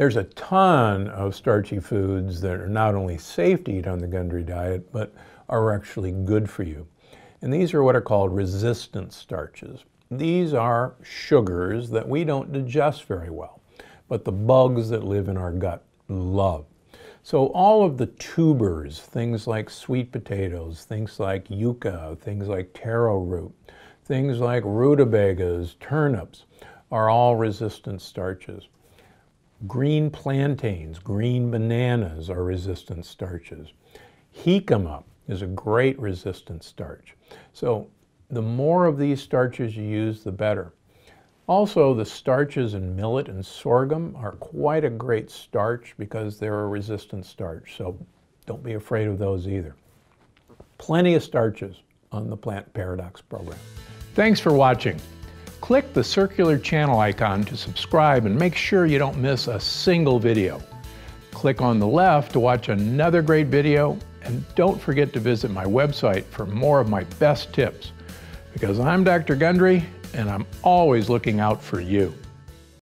There's a ton of starchy foods that are not only safe to eat on the Gundry diet, but are actually good for you. And these are what are called resistant starches. These are sugars that we don't digest very well, but the bugs that live in our gut love. So all of the tubers, things like sweet potatoes, things like yucca, things like taro root, things like rutabagas, turnips, are all resistant starches. Green plantains, green bananas are resistant starches. Jicama is a great resistant starch. So the more of these starches you use, the better. Also, the starches in millet and sorghum are quite a great starch because they're a resistant starch, so don't be afraid of those either. Plenty of starches on the Plant Paradox program. Thanks for watching. Click the circular channel icon to subscribe and make sure you don't miss a single video. Click on the left to watch another great video and don't forget to visit my website for more of my best tips because I'm Dr. Gundry and I'm always looking out for you.